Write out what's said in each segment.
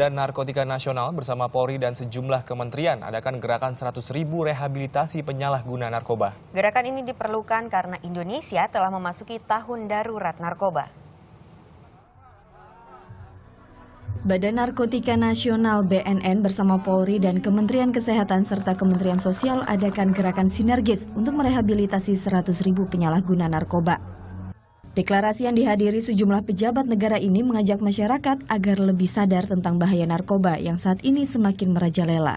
dan Narkotika Nasional bersama Polri dan sejumlah kementerian adakan gerakan 100 ribu rehabilitasi penyalahguna narkoba. Gerakan ini diperlukan karena Indonesia telah memasuki tahun darurat narkoba. Badan Narkotika Nasional BNN bersama Polri dan Kementerian Kesehatan serta Kementerian Sosial adakan gerakan sinergis untuk merehabilitasi 100 ribu penyalahguna narkoba. Deklarasi yang dihadiri sejumlah pejabat negara ini mengajak masyarakat agar lebih sadar tentang bahaya narkoba yang saat ini semakin merajalela.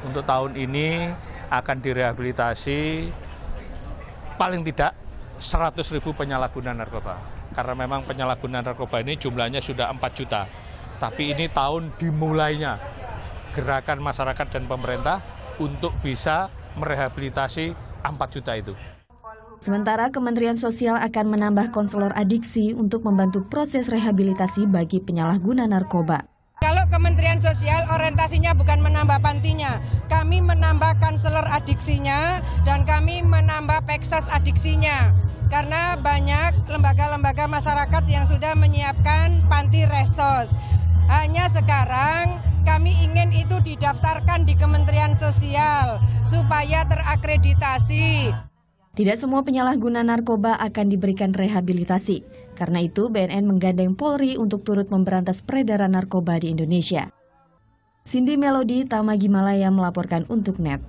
Untuk tahun ini akan direhabilitasi paling tidak 100 ribu penyalahguna narkoba. Karena memang penyalahguna narkoba ini jumlahnya sudah 4 juta. Tapi ini tahun dimulainya gerakan masyarakat dan pemerintah untuk bisa merehabilitasi 4 juta itu. Sementara Kementerian Sosial akan menambah konselor adiksi untuk membantu proses rehabilitasi bagi penyalahguna narkoba. Kalau Kementerian Sosial orientasinya bukan menambah pantinya, kami menambah konselor adiksinya dan kami menambah peksas adiksinya. Karena banyak lembaga-lembaga masyarakat yang sudah menyiapkan panti resos. Hanya sekarang kami ingin itu didaftarkan di Kementerian Sosial supaya terakreditasi. Tidak semua penyalahguna narkoba akan diberikan rehabilitasi. Karena itu, BNN menggandeng Polri untuk turut memberantas peredaran narkoba di Indonesia. Cindy Melody, Tama Gimalaya melaporkan untuk NET.